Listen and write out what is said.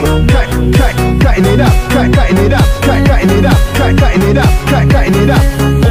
Cut, cut, cutting it up, cut, cutting it up, cut, cutting it up, cut, cutting it up, cut, cutting it up.